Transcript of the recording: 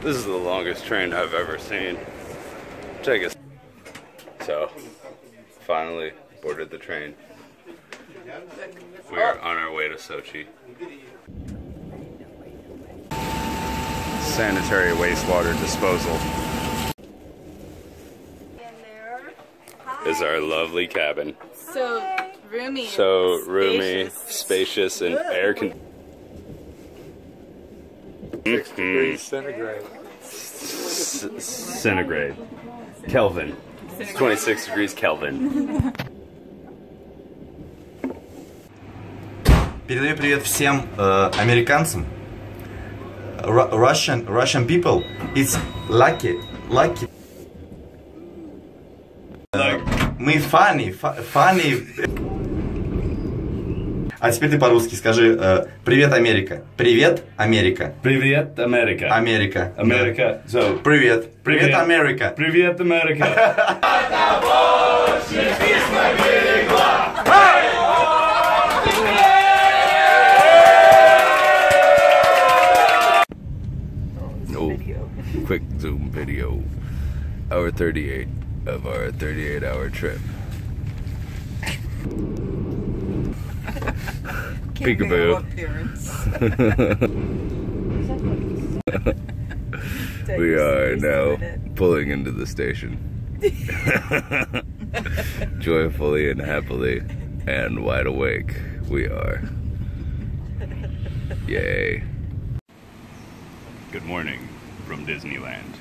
This is the longest train I've ever seen. Take us. So, finally boarded the train. We're on our way to Sochi. Sanitary wastewater disposal. Is our lovely cabin. So roomy. So roomy, spacious, spacious and air conditioned. 106 degrees centigrade. C centigrade. Kelvin. It's 26 degrees Kelvin. Передаю привет всем э, американцам. Ru Russian, Russian people, it's lucky, lucky. Like, мы funny, funny. А теперь ты по-русски скажи э, «Привет, Америка». «Привет, Америка». Привет, Америка. Америка. America. So, Привет. Привет, Привет. Америка. Привет, America. No. Quick zoom video. Hour 38 of our 38 hour trip. Peekaboo. we are now pulling into the station. Joyfully and happily and wide awake, we are. Yay. Good morning from Disneyland.